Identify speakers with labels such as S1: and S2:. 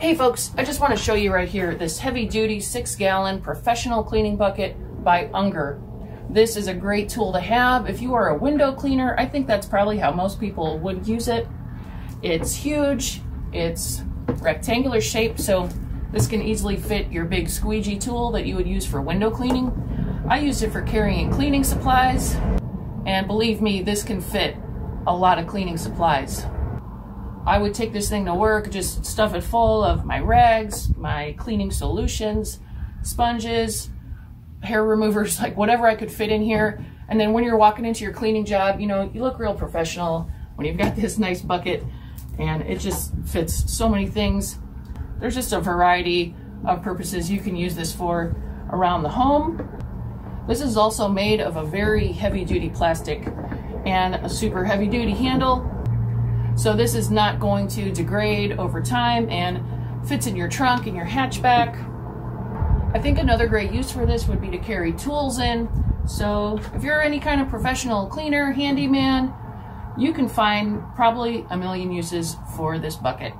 S1: Hey folks, I just want to show you right here this heavy duty six gallon professional cleaning bucket by Unger. This is a great tool to have. If you are a window cleaner, I think that's probably how most people would use it. It's huge, it's rectangular shape, so this can easily fit your big squeegee tool that you would use for window cleaning. I use it for carrying cleaning supplies, and believe me, this can fit a lot of cleaning supplies. I would take this thing to work, just stuff it full of my rags, my cleaning solutions, sponges, hair removers, like whatever I could fit in here. And then when you're walking into your cleaning job, you know, you look real professional when you've got this nice bucket and it just fits so many things. There's just a variety of purposes you can use this for around the home. This is also made of a very heavy duty plastic and a super heavy duty handle so this is not going to degrade over time and fits in your trunk and your hatchback. I think another great use for this would be to carry tools in. So if you're any kind of professional cleaner, handyman, you can find probably a million uses for this bucket.